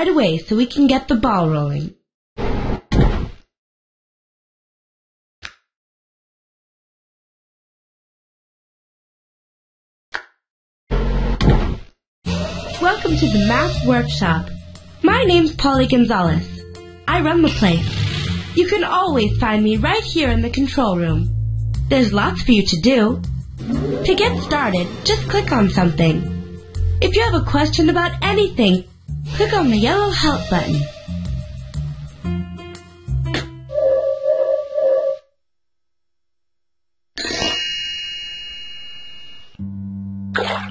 right away so we can get the ball rolling. Welcome to the Math Workshop. My name's Polly Gonzalez. I run the place. You can always find me right here in the control room. There's lots for you to do. To get started, just click on something. If you have a question about anything, click on the yellow Help button. Yuck!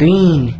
Green.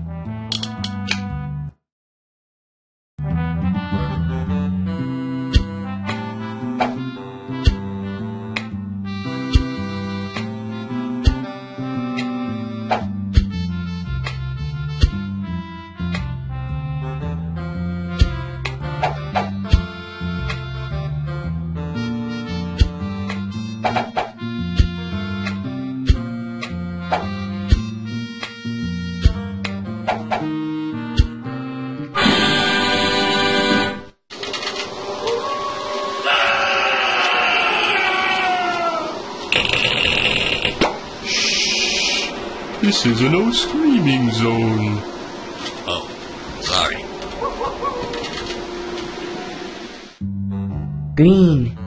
This is a no screaming zone. Oh, sorry. Green.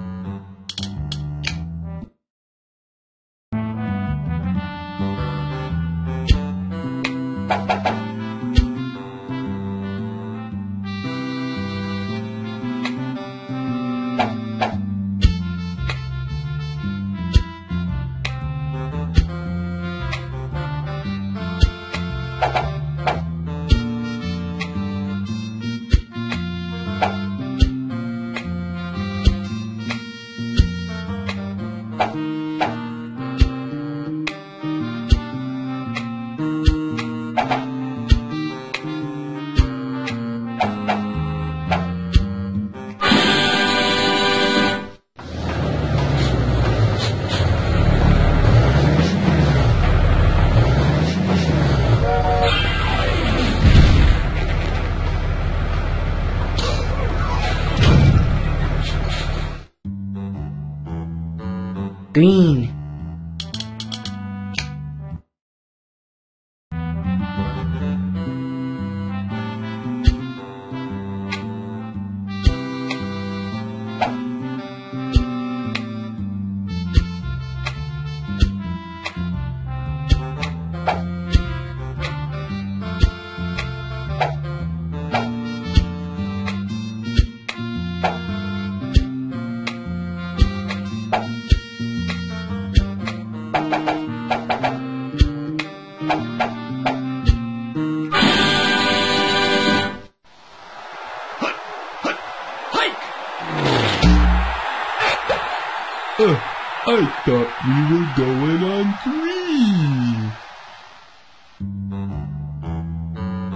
Going on three.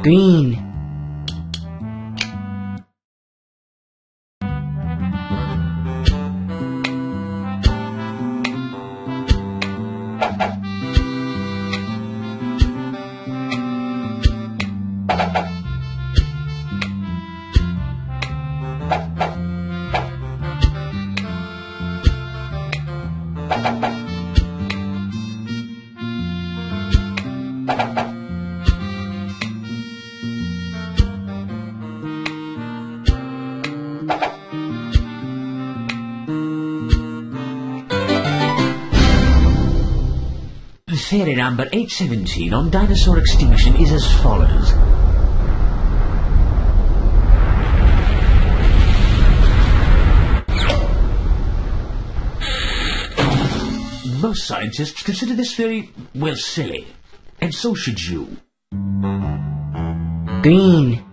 Green. Number 817 on dinosaur extinction is as follows. Most scientists consider this theory, well, silly. And so should you. Green.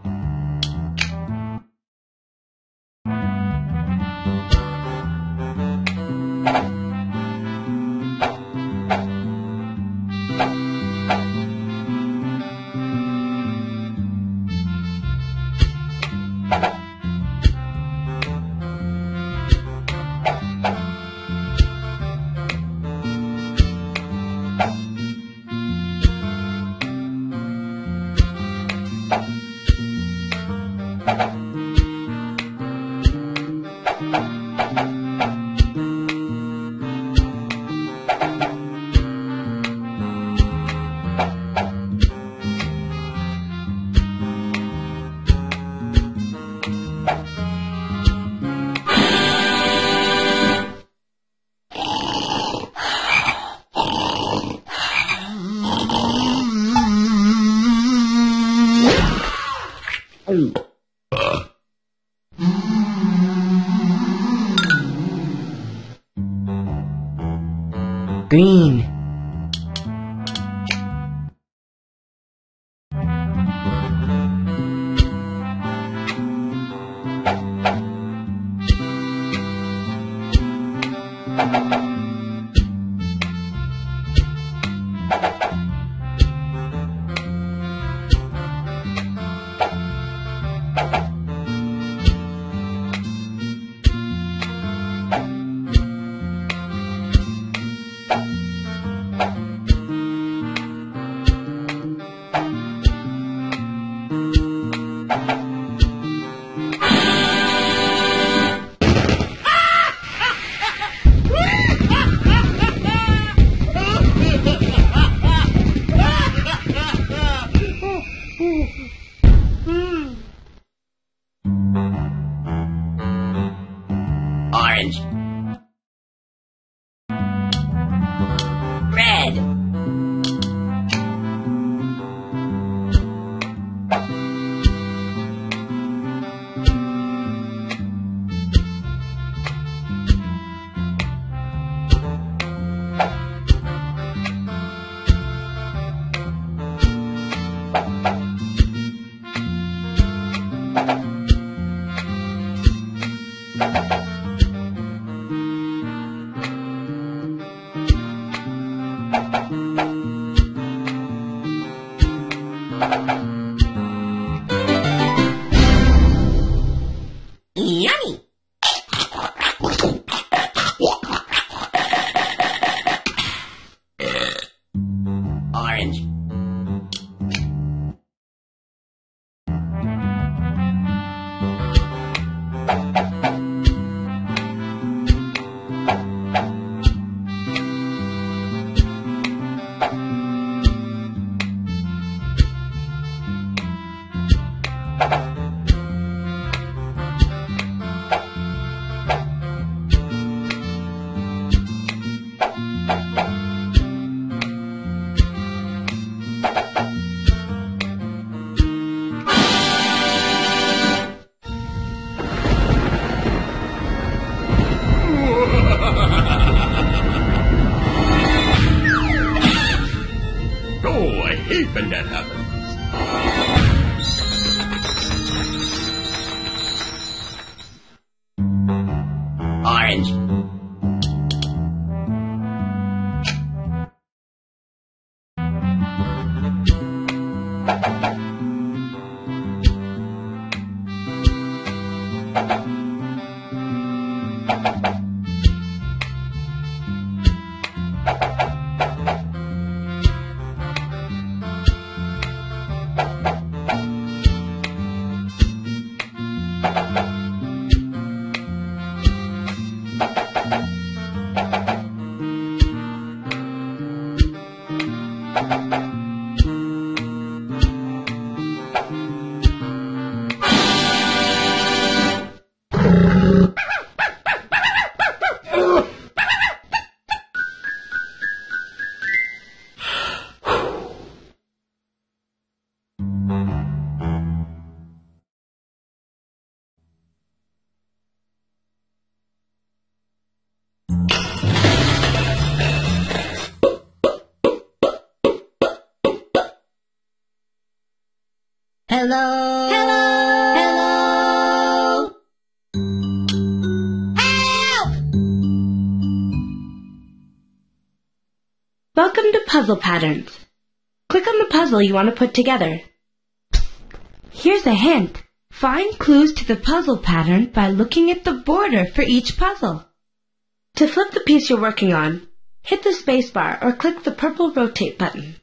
Hello. Hello. Hello. Help! Welcome to Puzzle Patterns. Click on the puzzle you want to put together. Here's a hint. Find clues to the puzzle pattern by looking at the border for each puzzle. To flip the piece you're working on, hit the spacebar or click the purple rotate button.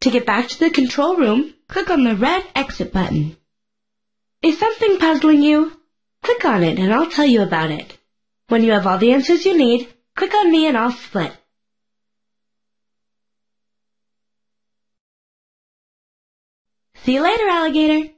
To get back to the control room, click on the red exit button. Is something puzzling you? Click on it and I'll tell you about it. When you have all the answers you need, click on me and I'll split. See you later, alligator.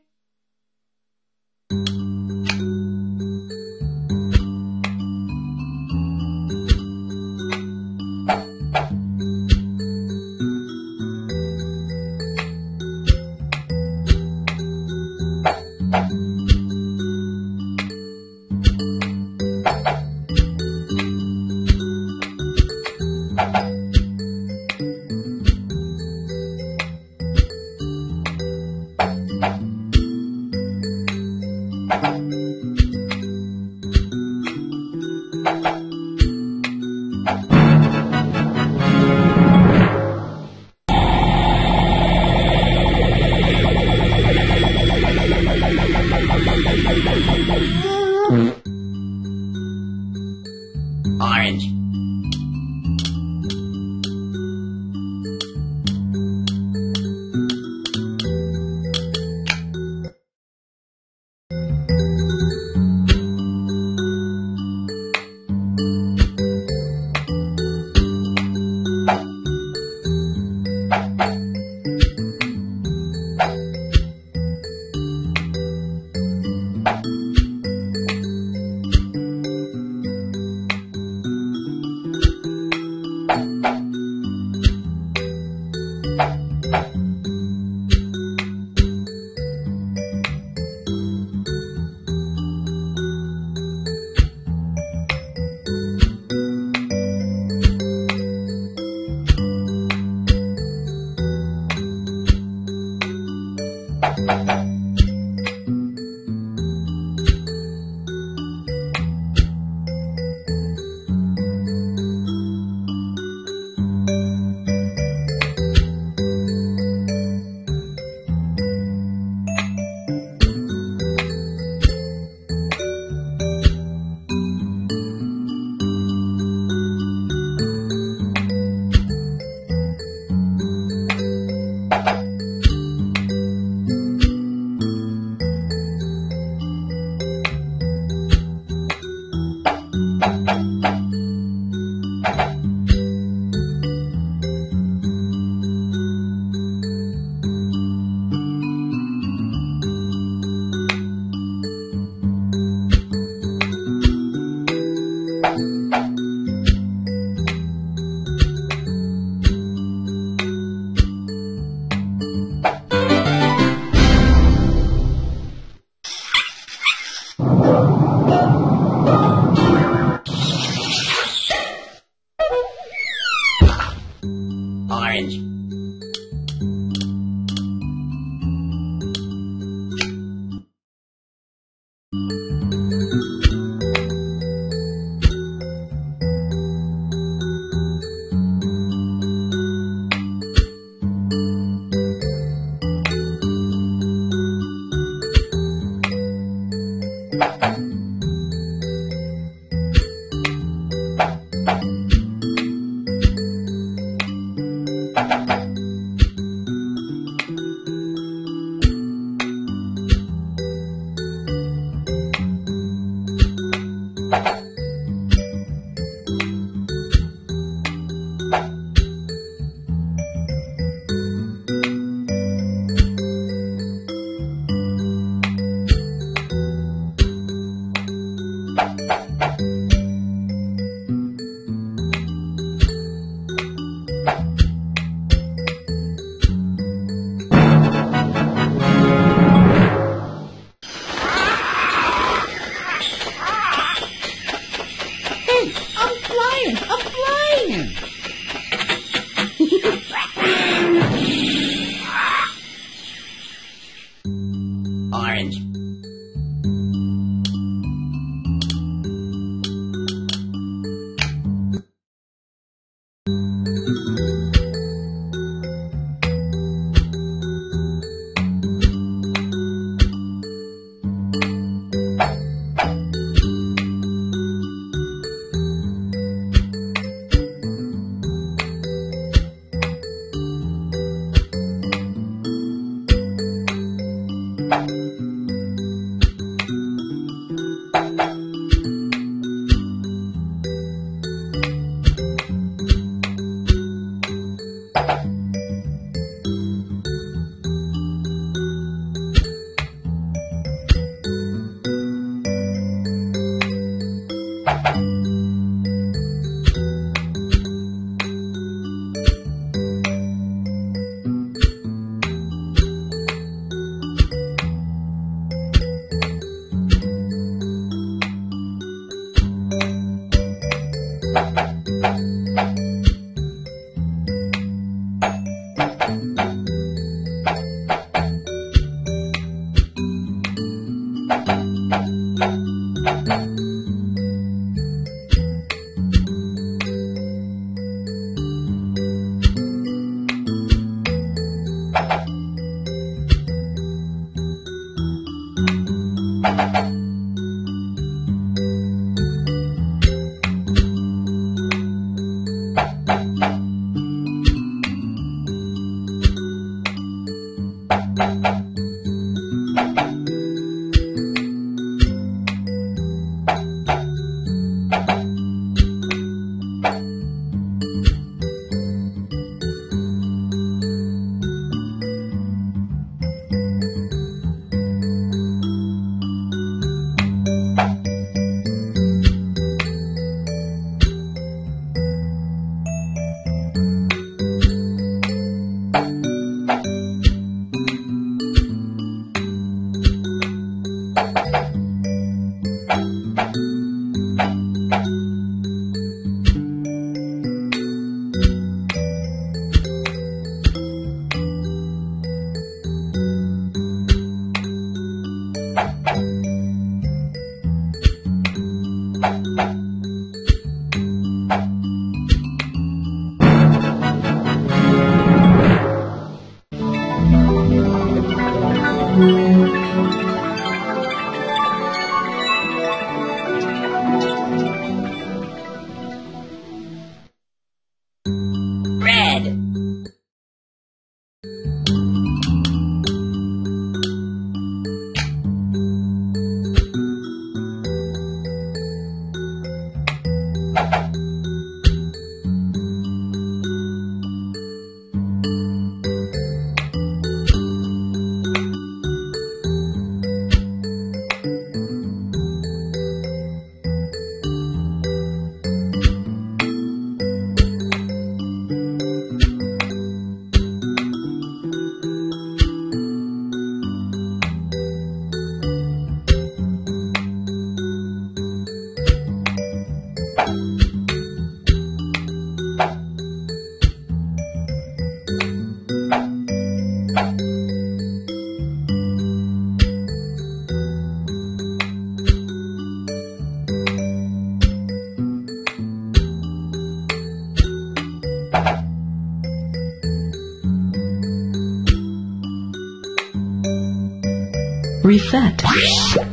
Fat.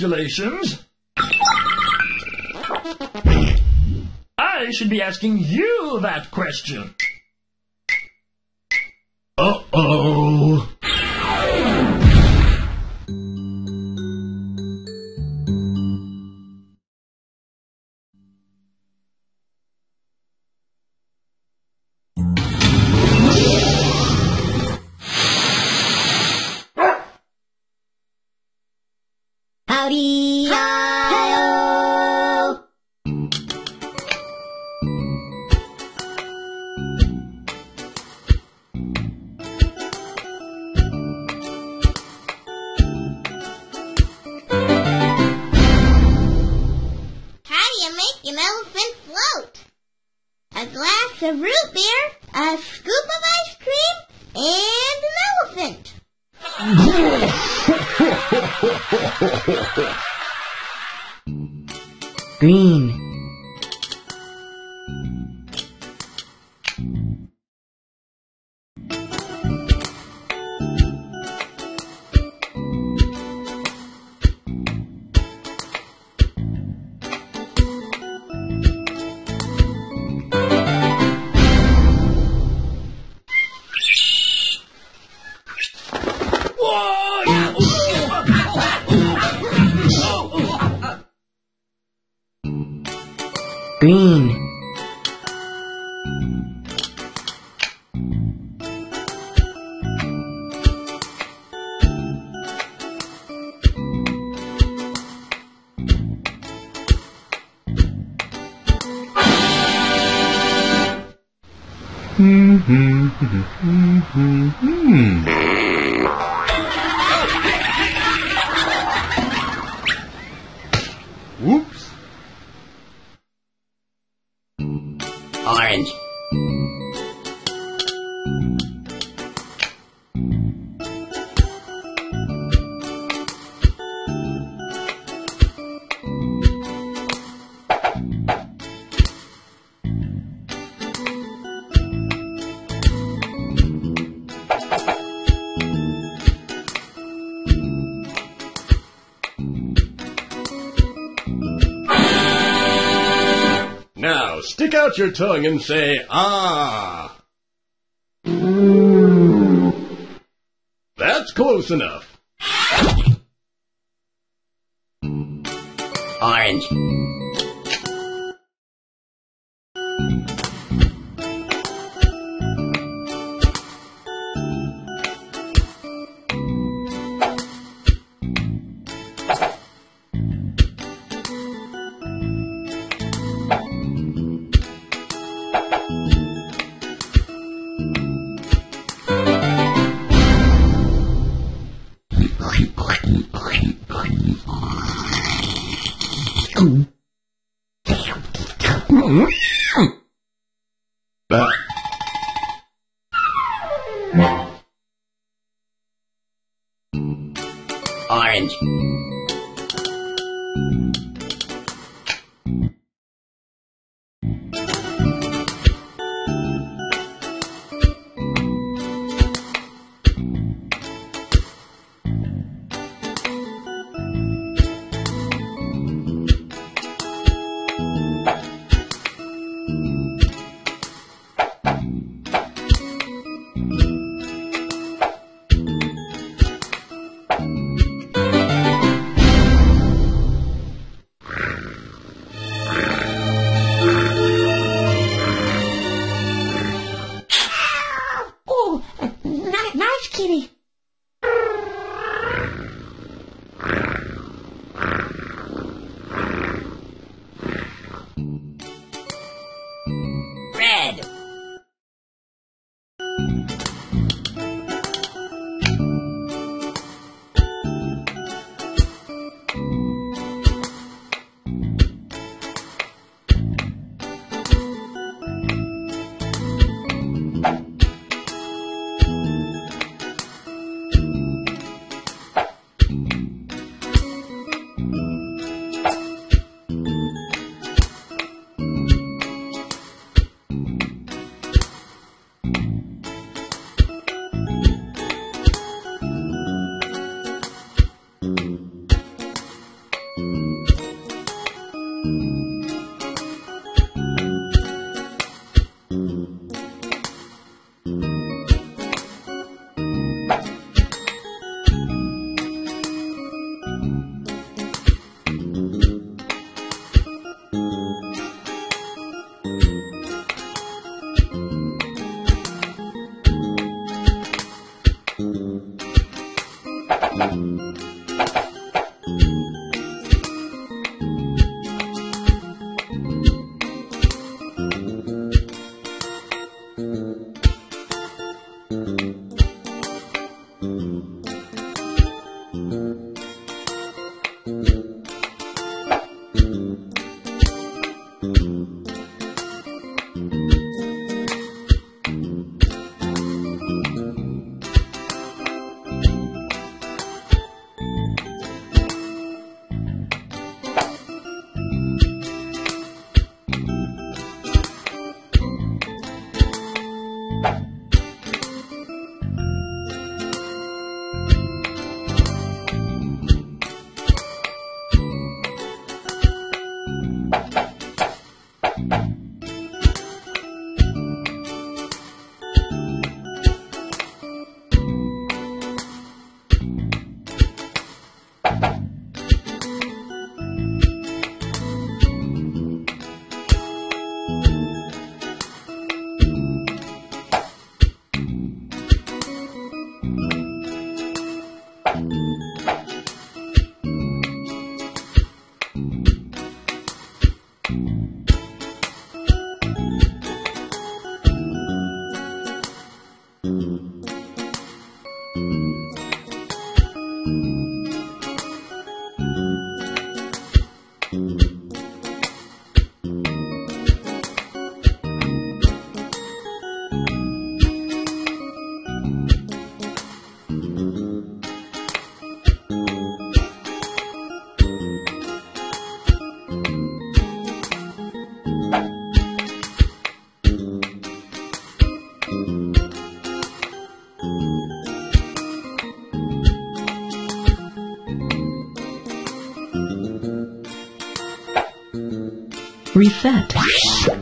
Congratulations! I should be asking you that question. Uh-oh. Green. Whoops. Hmm, hmm, hmm, your tongue and say, ah. That's close enough. Reset.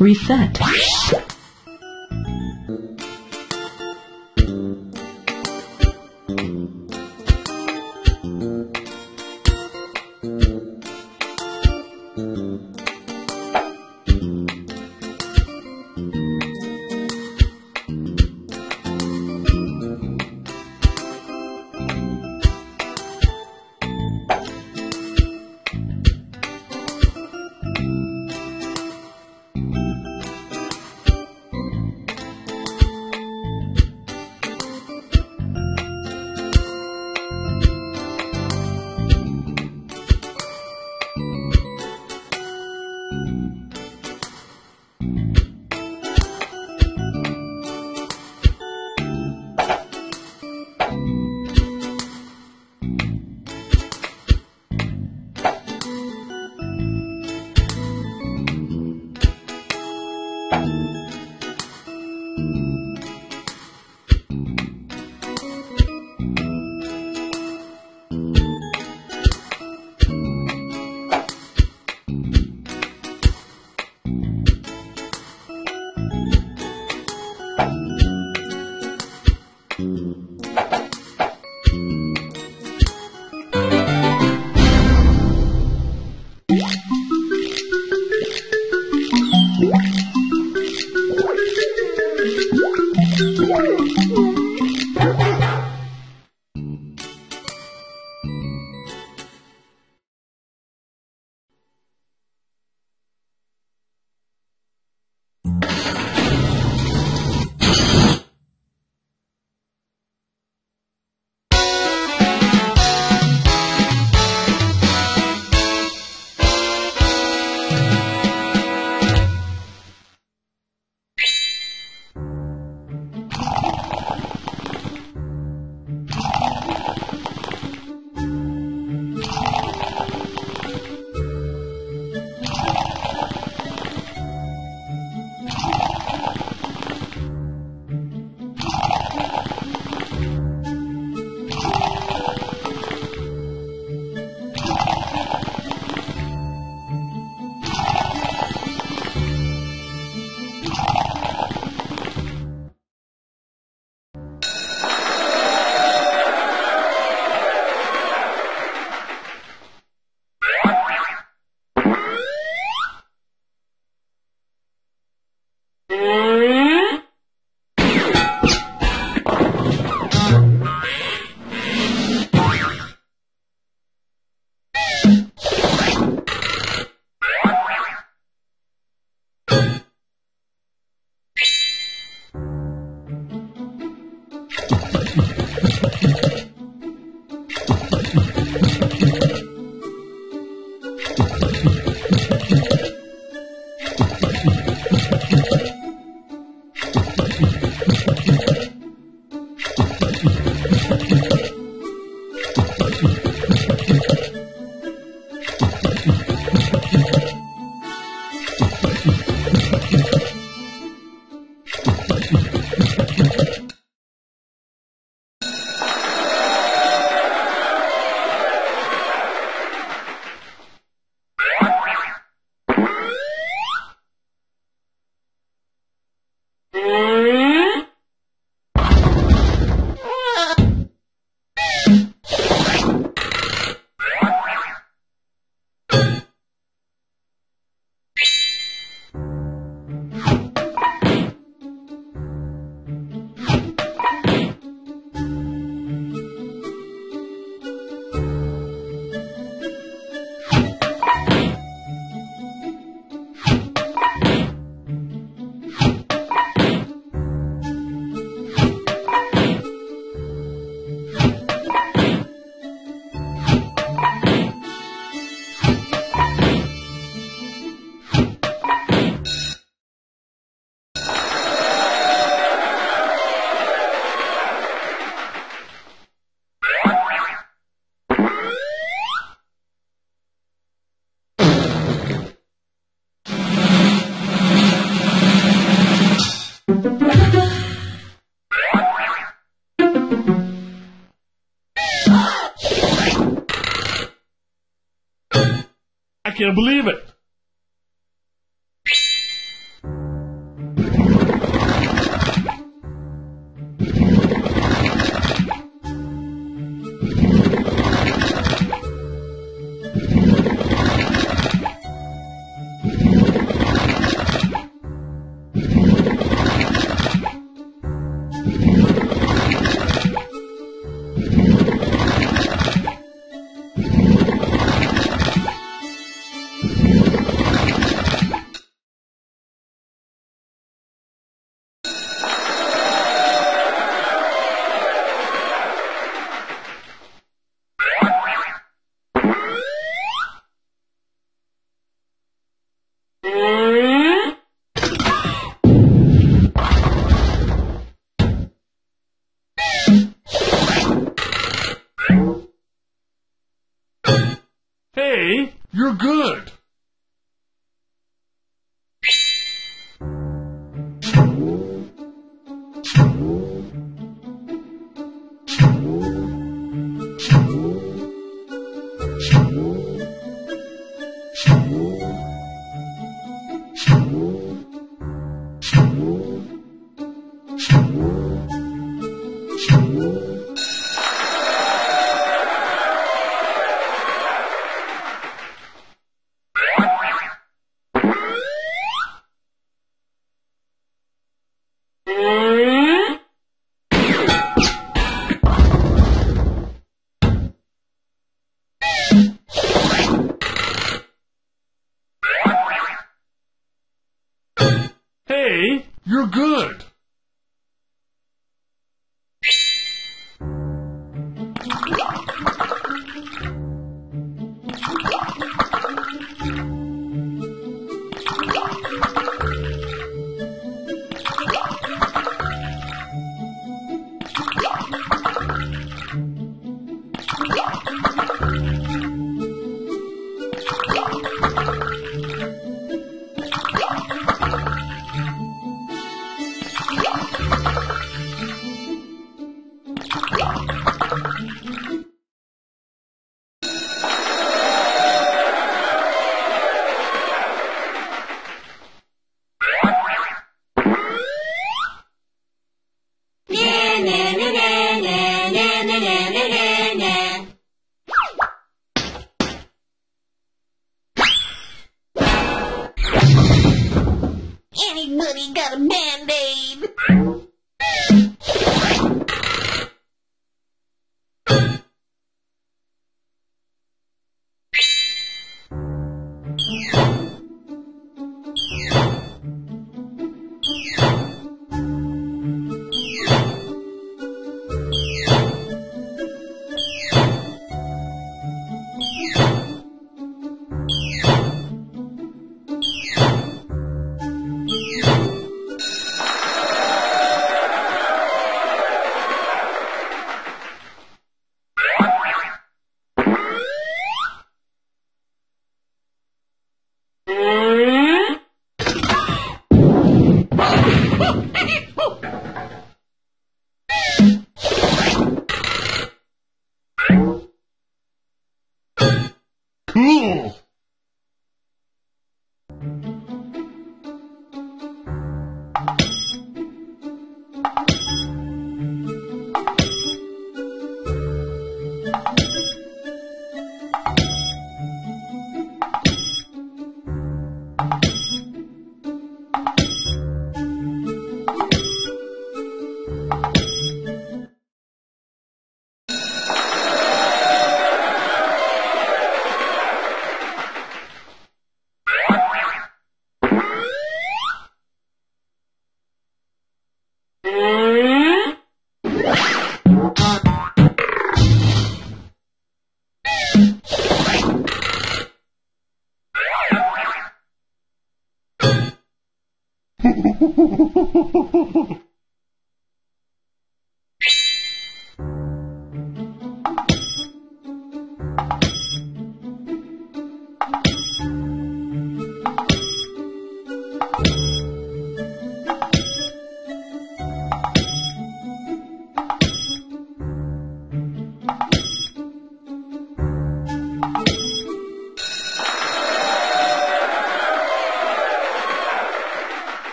Reset. Can't believe it.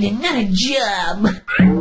Find a job.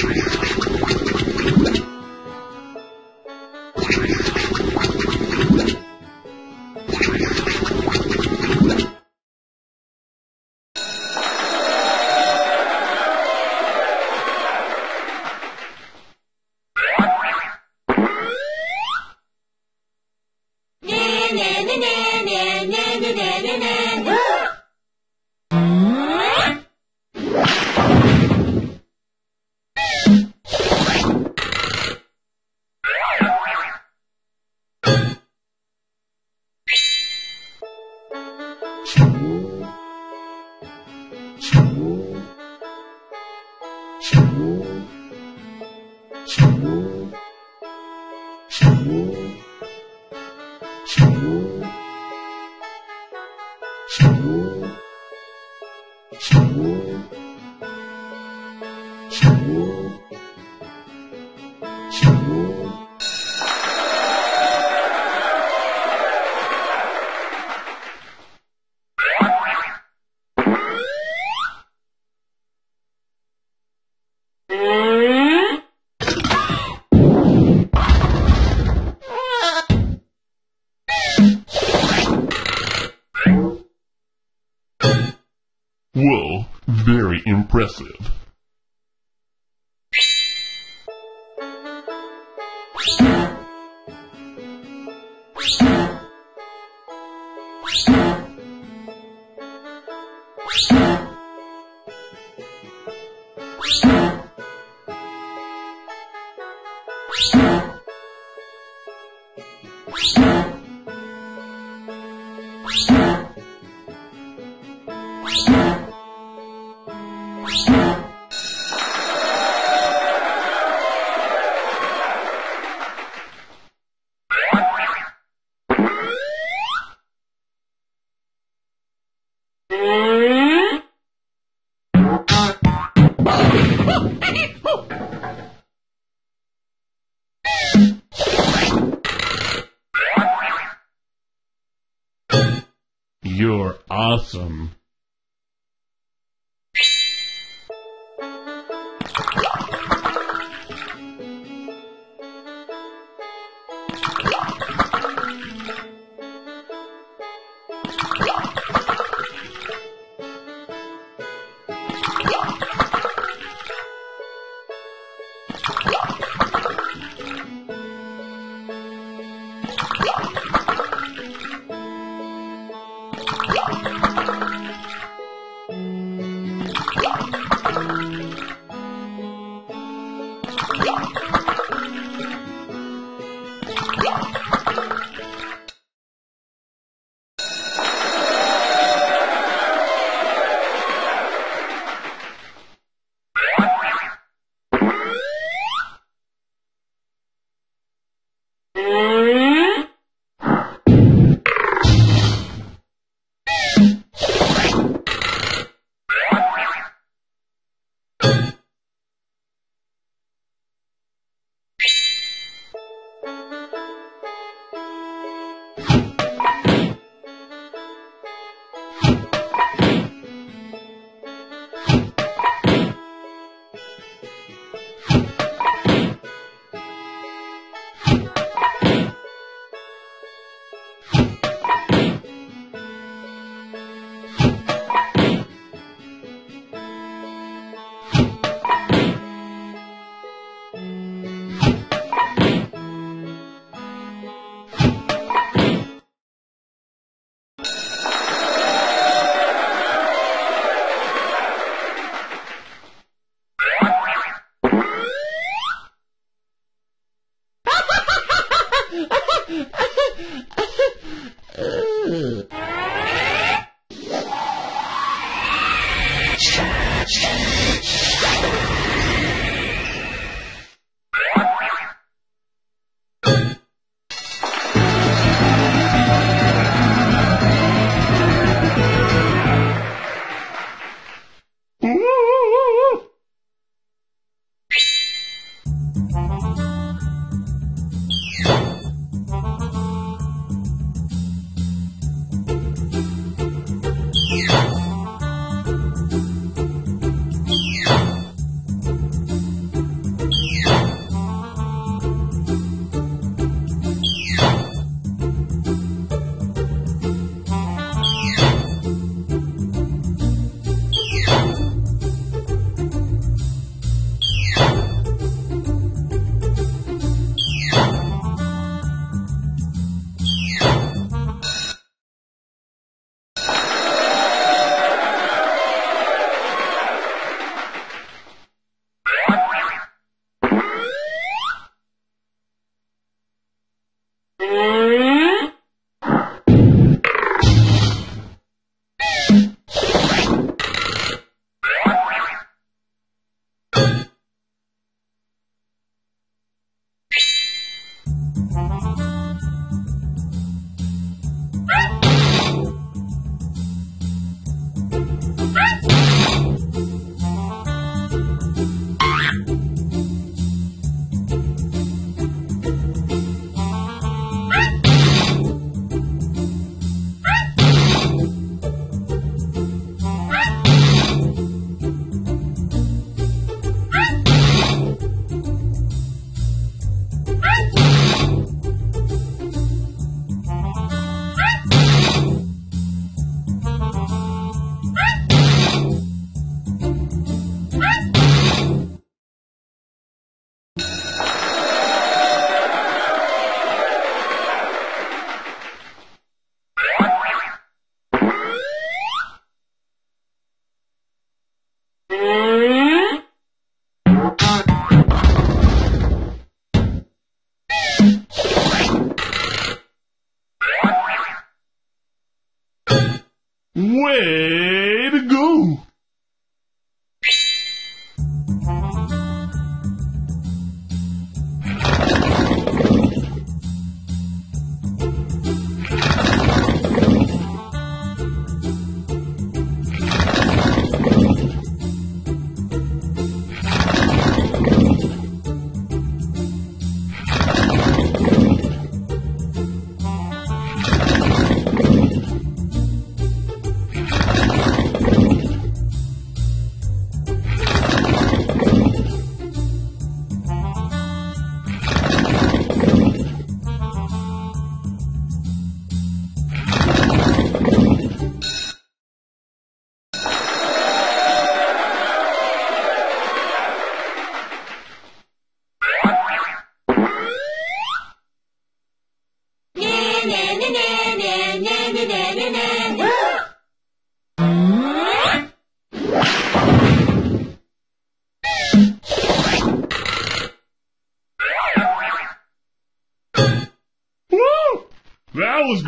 Whoa,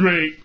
great.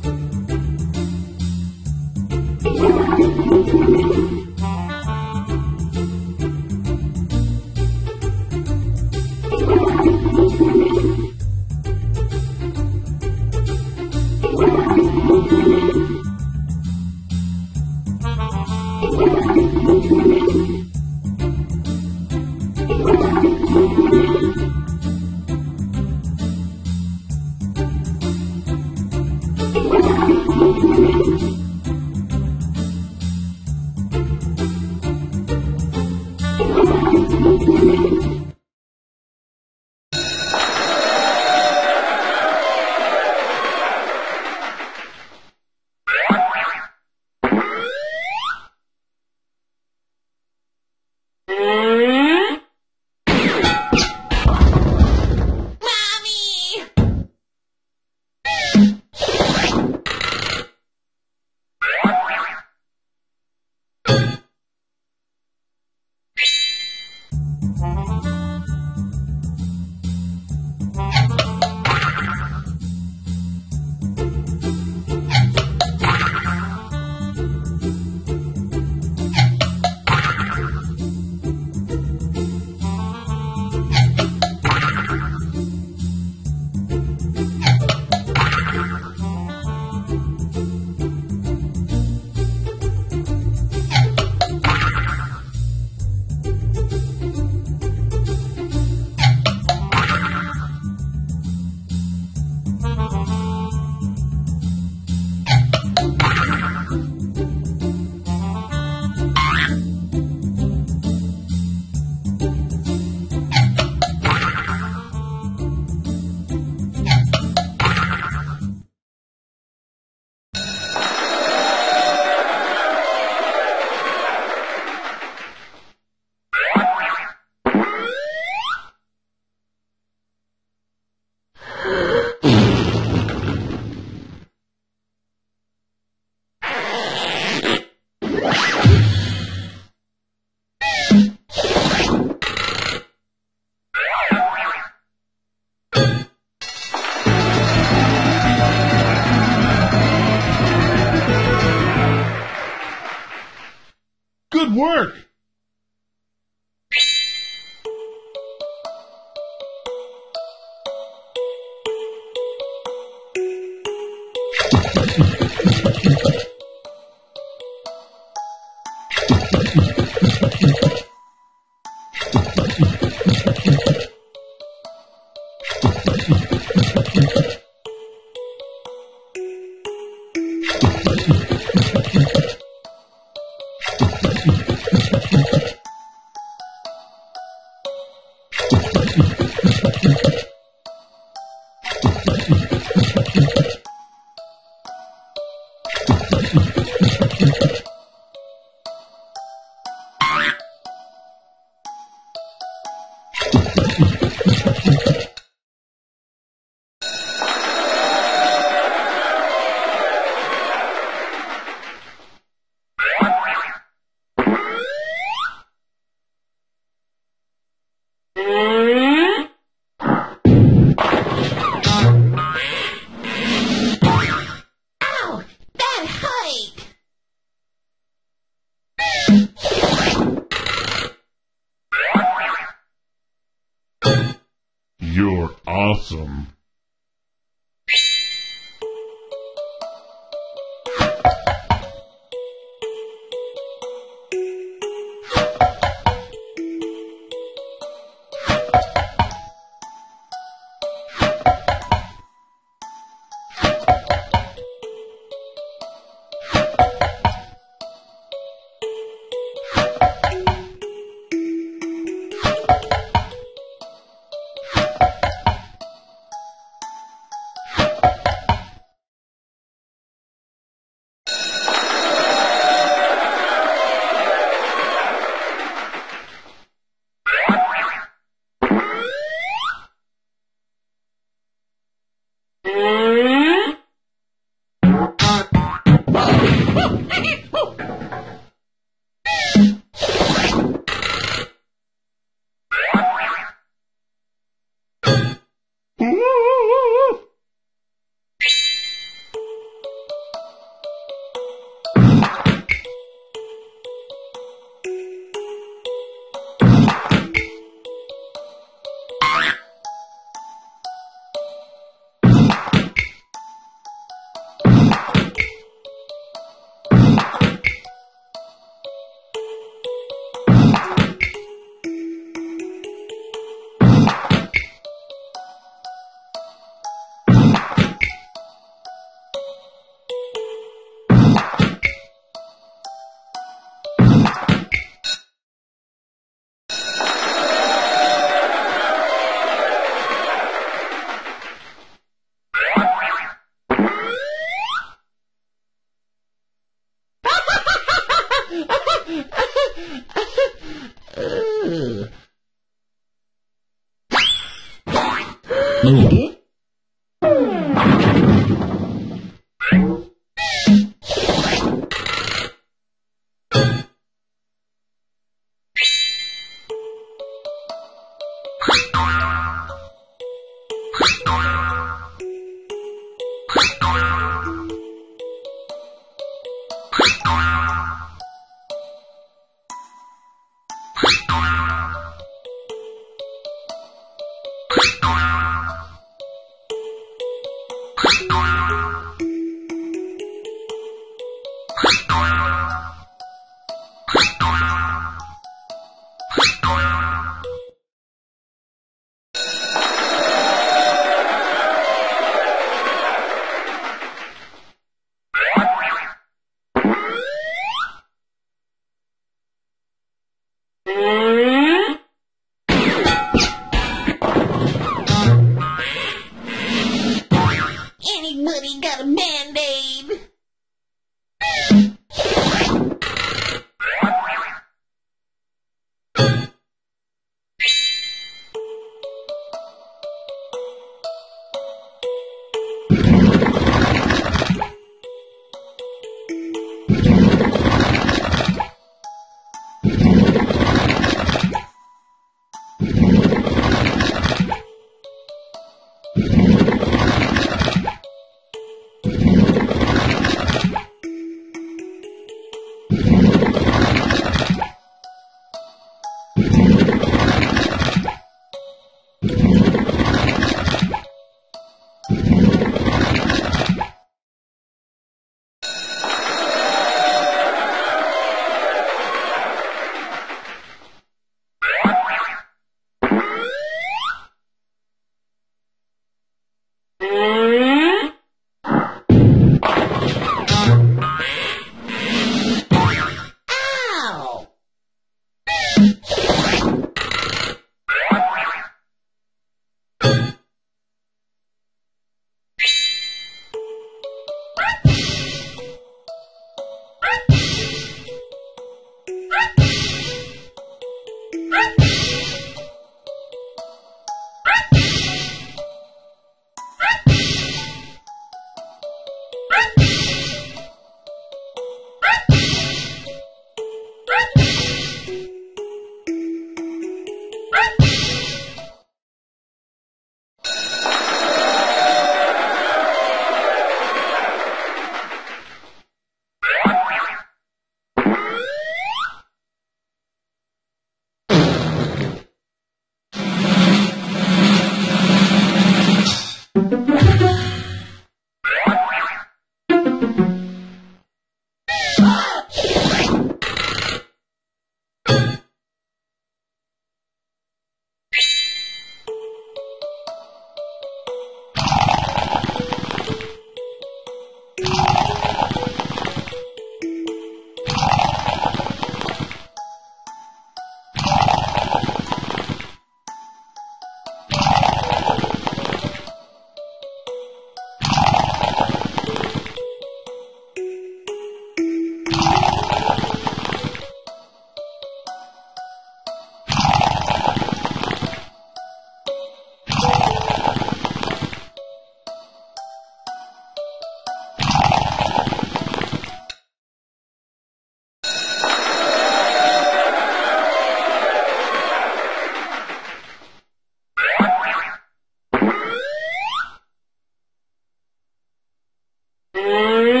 Ow!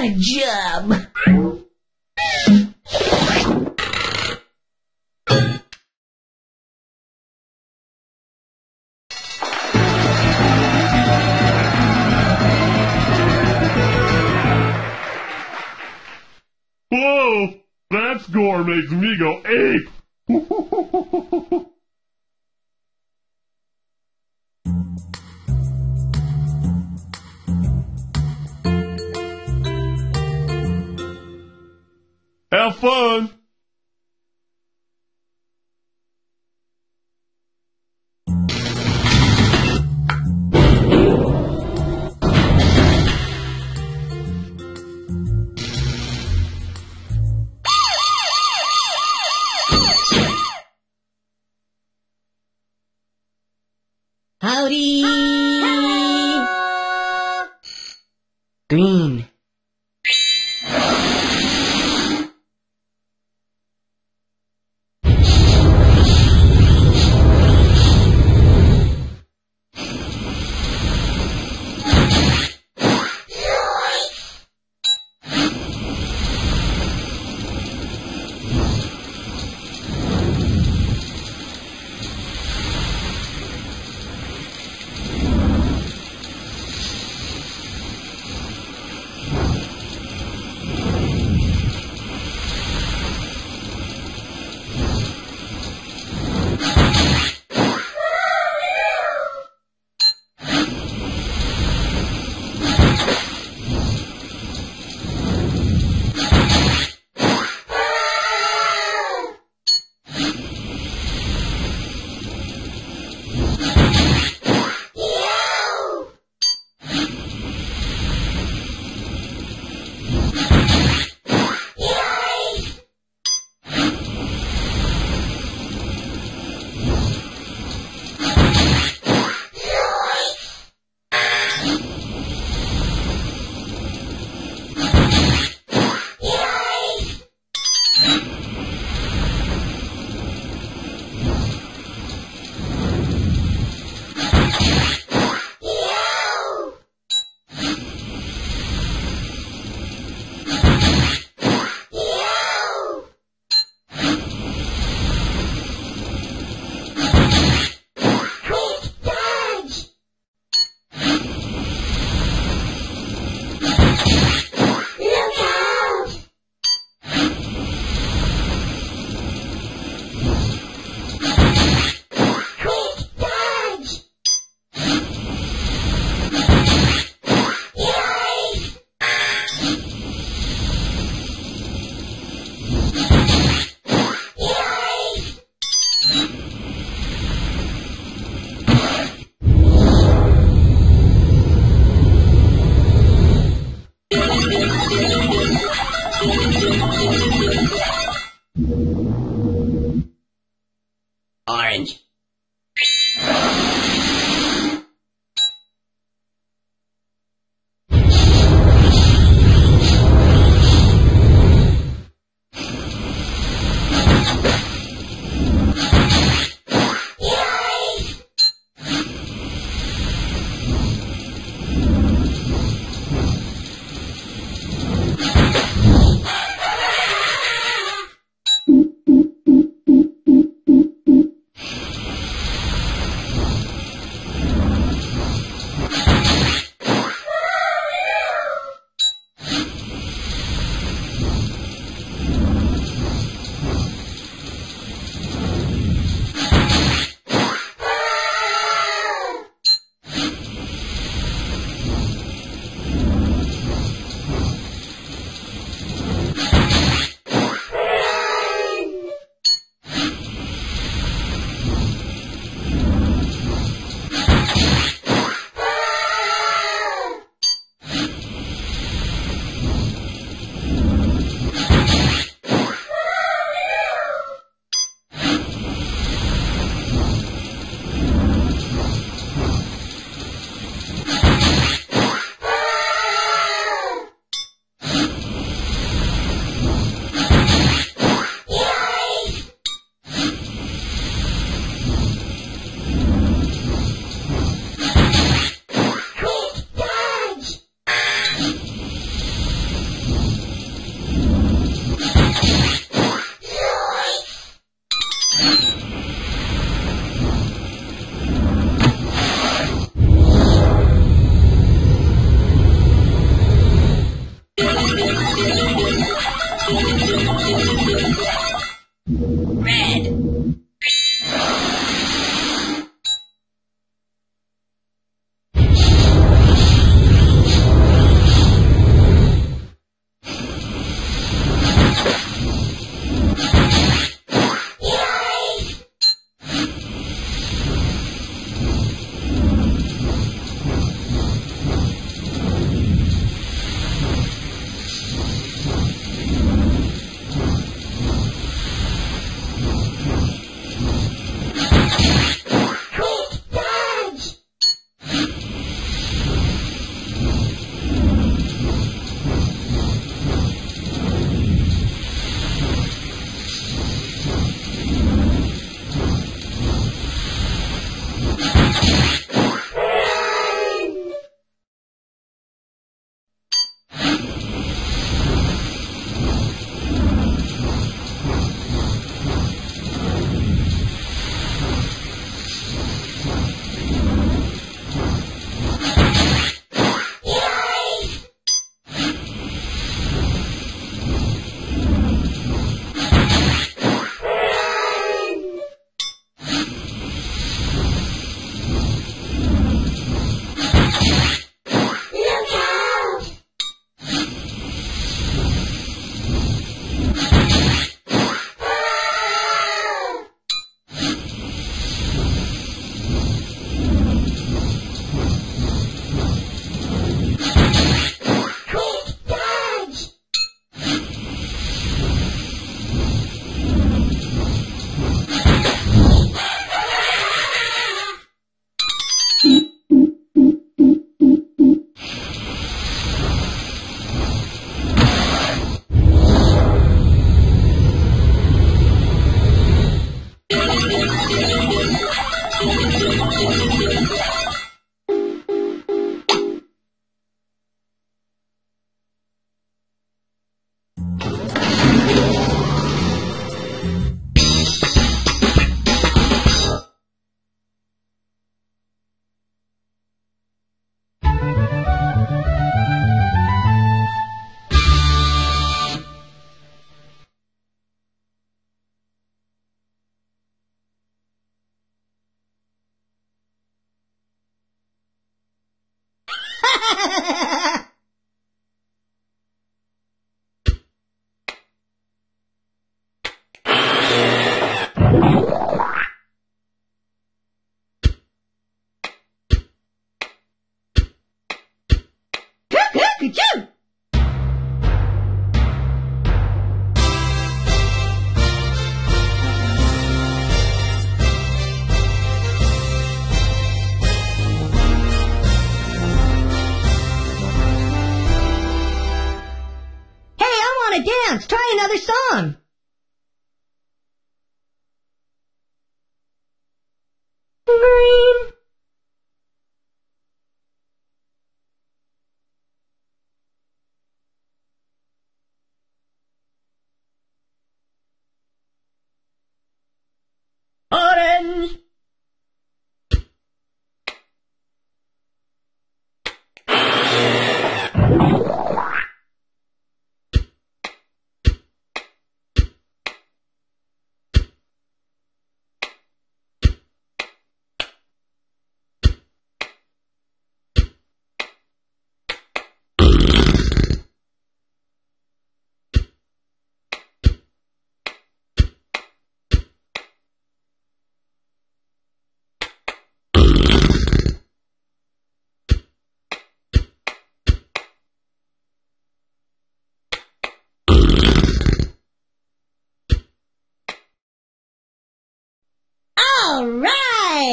Find another job. Whoa! That score makes me go ape! Have fun! Howdy!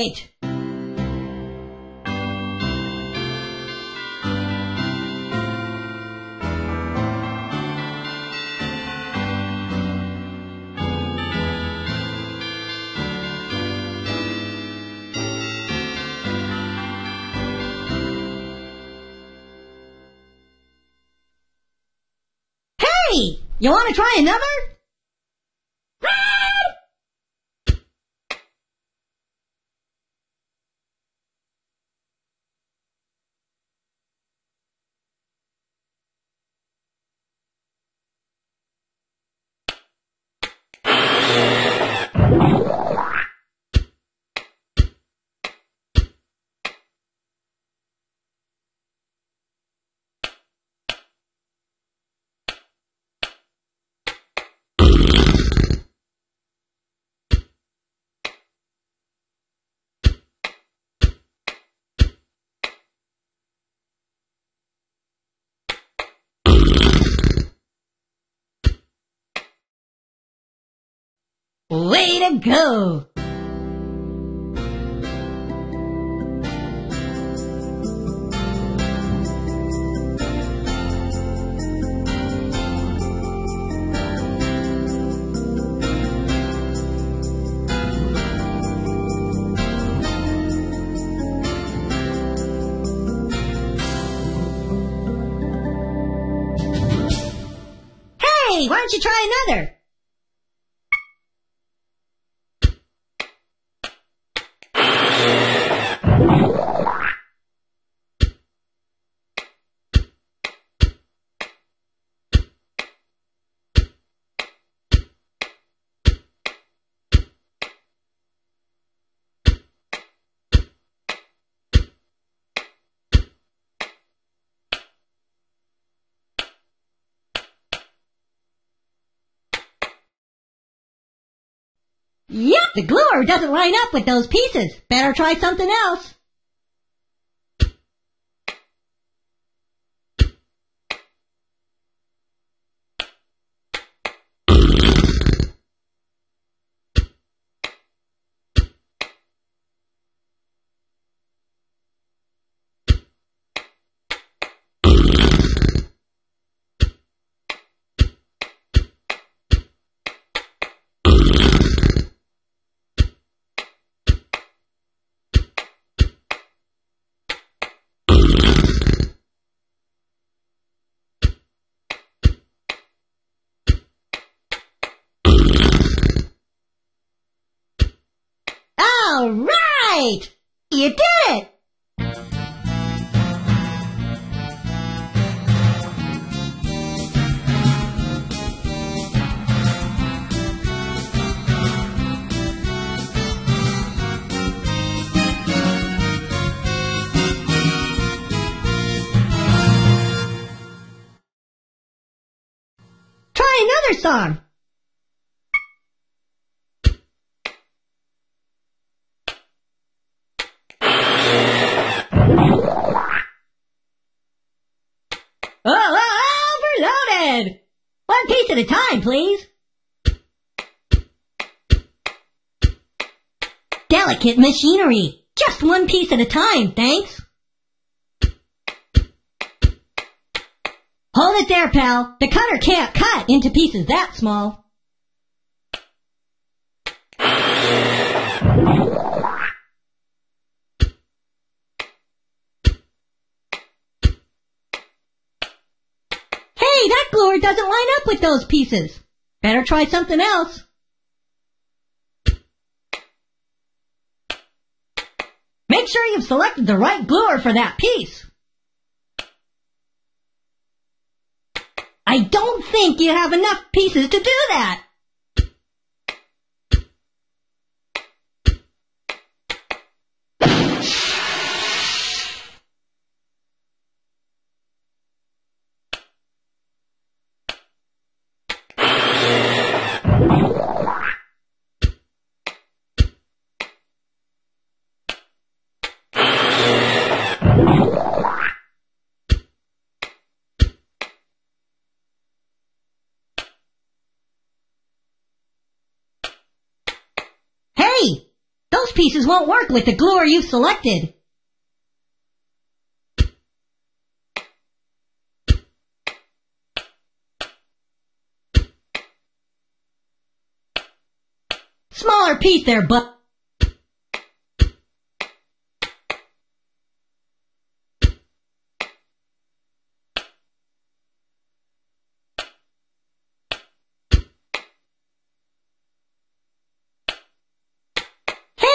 Right! Hey! You want to try another? Way to go! Hey, why don't you try another? Yep, the gluer doesn't line up with those pieces. Better try something else. All right! One piece at a time, please. Delicate machinery. Just one piece at a time, thanks. Hold it there, pal. The cutter can't cut into pieces that small. Doesn't line up with those pieces. Better try something else. Make sure you've selected the right gluer for that piece. I don't think you have enough pieces to do that. Pieces won't work with the glue you've selected. Smaller piece there, but.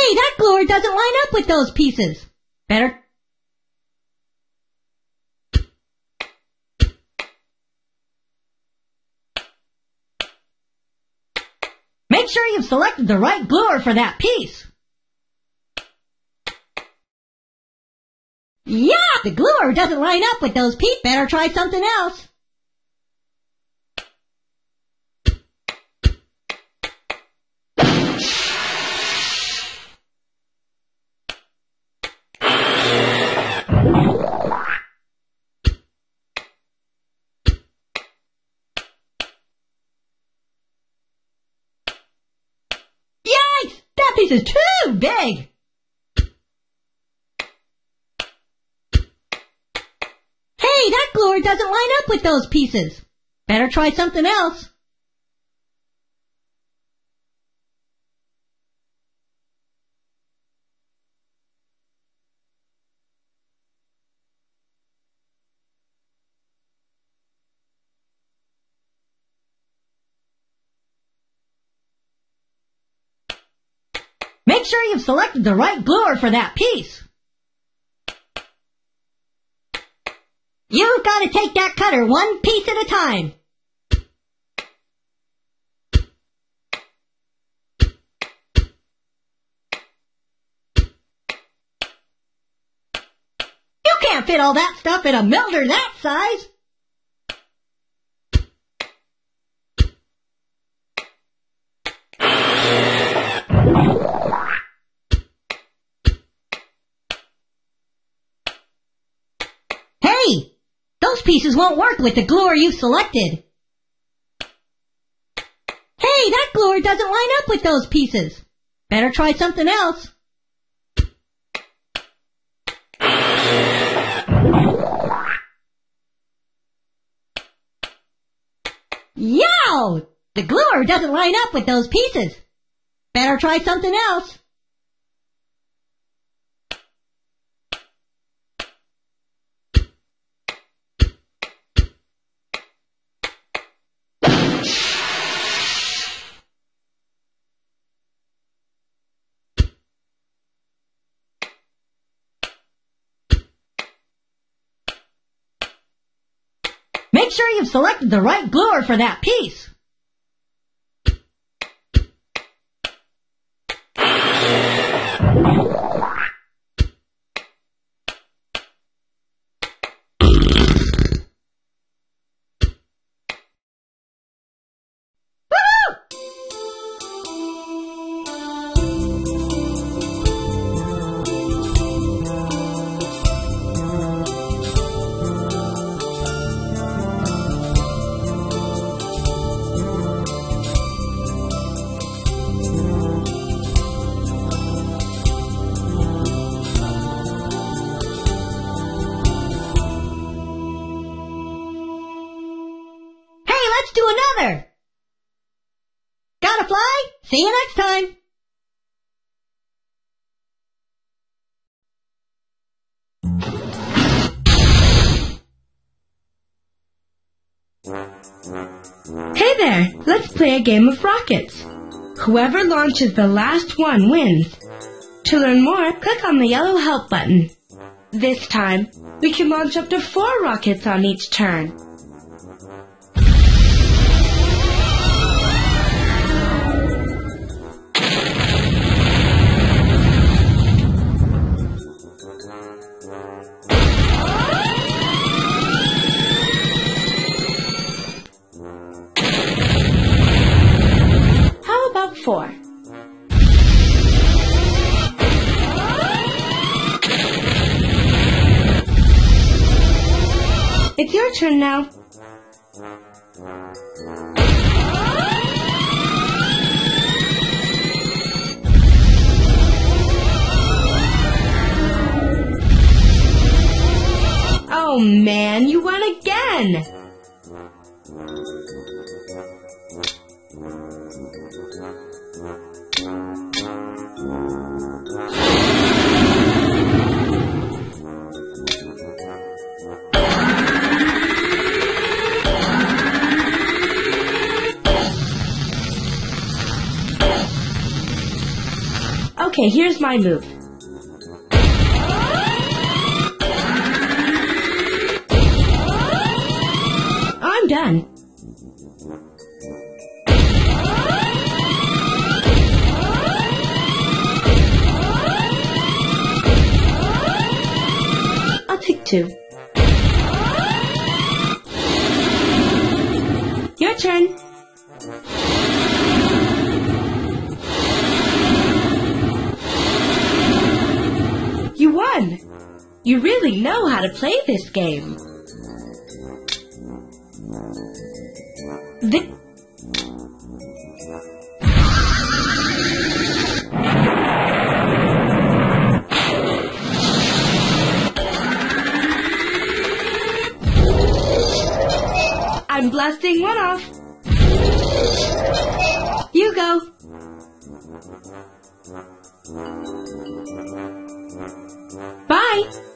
Hey, that gluer doesn't line with those pieces. Better. Make sure you've selected the right gluer for that piece. Yeah, the gluer doesn't line up with those pieces. Better try something else. Yikes! That piece is too big! Hey, that gluer doesn't line up with those pieces. Better try something else. Make sure you've selected the right gluer for that piece. You've got to take that cutter one piece at a time. You can't fit all that stuff in a milder that size. Hey! Pieces won't work with the gluer you've selected. Hey, that gluer doesn't line up with those pieces. Better try something else. Yow! The gluer doesn't line up with those pieces. Better try something else. Make sure you've selected the right gluer for that piece. Play a game of rockets. Whoever launches the last one wins. To learn more, click on the yellow help button. This time, we can launch up to four rockets on each turn. turn now. Oh man, you won again! Okay, here's my move. I'm done. I'll take two. Your turn. You really know how to play this game. The- I'm blasting one off. You go. Bye.